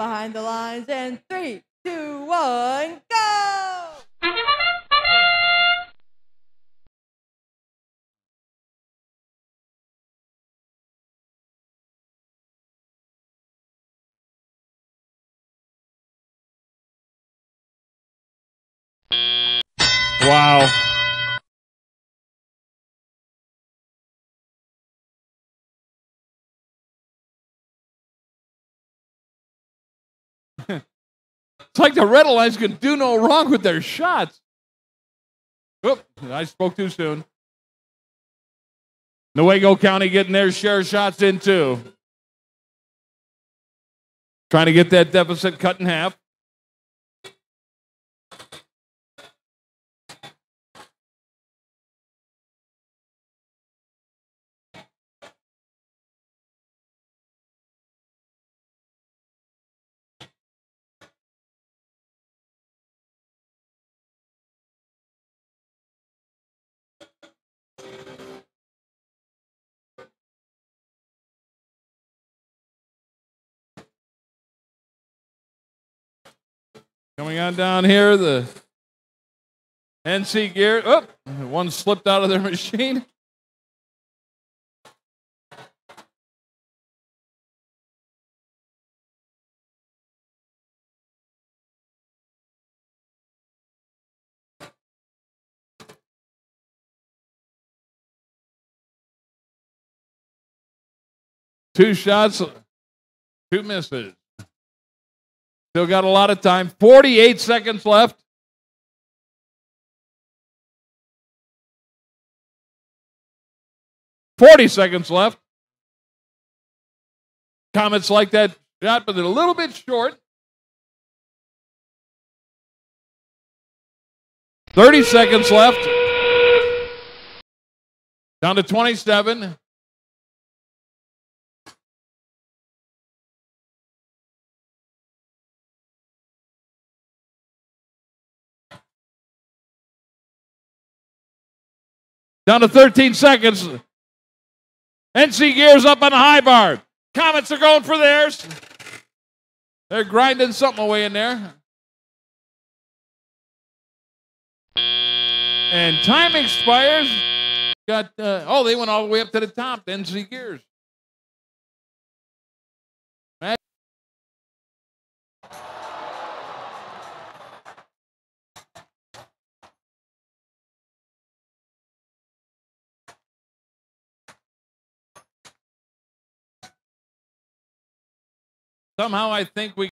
behind the lines, and three, two, one, go! Wow. it's like the Red Alliance can do no wrong with their shots. Oop, I spoke too soon. Newaygo County getting their share of shots in too. Trying to get that deficit cut in half. Coming on down here, the NC gear. Oh, one slipped out of their machine. Two shots, two misses. Still got a lot of time. 48 seconds left. Forty seconds left. Comets like that shot, but they're a little bit short. 30 seconds left. Down to 27. Down to 13 seconds. NC Gears up on the high bar. Comets are going for theirs. They're grinding something away in there. And time expires. Got uh, oh, they went all the way up to the top. NC Gears. Somehow I think we